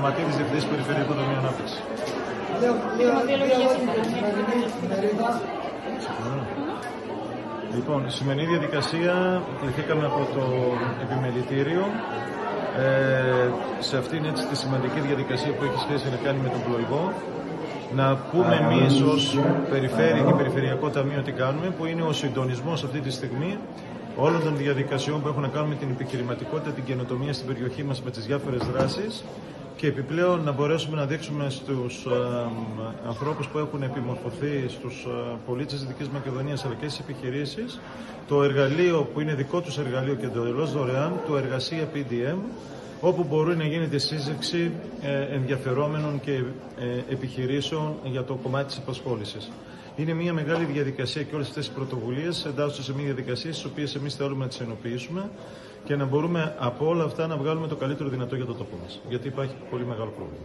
Ματίδης, Διευθυντής Περιφερειακού Τομείου Ανάπτυξης. Λοιπόν, η σημερινή διαδικασία κληθήκαμε από το επιμελητήριο ε, σε αυτήν έτσι τη σημαντική διαδικασία που έχει σχέση να κάνει με τον πλοηγό να πούμε εμείς ως Περιφέρεια και Περιφερειακό Ταμείο τι κάνουμε, που είναι ο συντονισμός αυτή τη στιγμή όλων των διαδικασιών που έχουν να κάνουν με την επιχειρηματικότητα, την καινοτομία στην περιοχή μας με τις διάφορες δράσεις και επιπλέον να μπορέσουμε να δείξουμε στους ε, ανθρώπους που έχουν επιμορφωθεί, στους ε, πολίτες της Δυτικής Μακεδονίας αλλά και στις επιχειρήσεις, το εργαλείο που είναι δικό τους εργαλείο και εντελώς δωρεάν, το εργασία PDM, όπου μπορεί να γίνεται σύζευξη ε, ενδιαφερόμενων και ε, επιχειρήσεων για το κομμάτι της απασχόλησης. Είναι μια μεγάλη διαδικασία και όλες αυτές οι πρωτοβουλίες εντάσσονται σε μια διαδικασία στις οποίες εμείς θέλουμε να τις ενοποιήσουμε και να μπορούμε από όλα αυτά να βγάλουμε το καλύτερο δυνατό για το τόπο μας. Γιατί υπάρχει πολύ μεγάλο πρόβλημα.